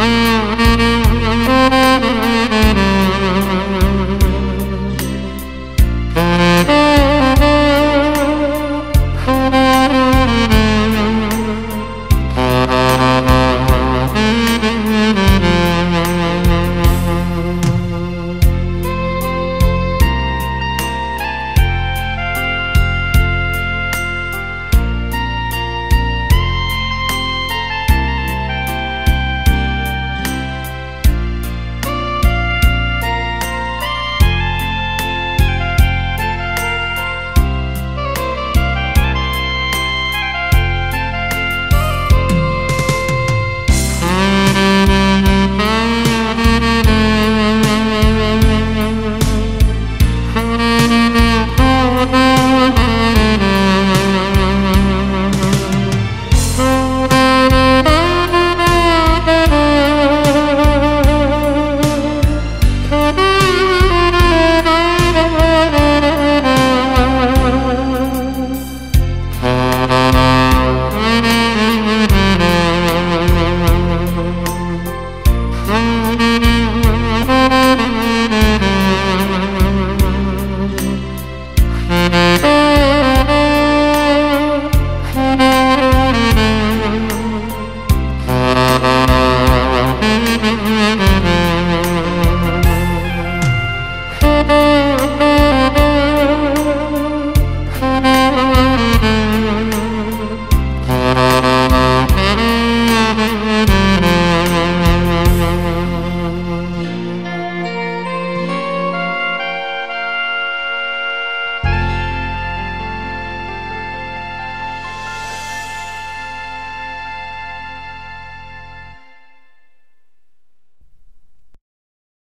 Mm-hmm.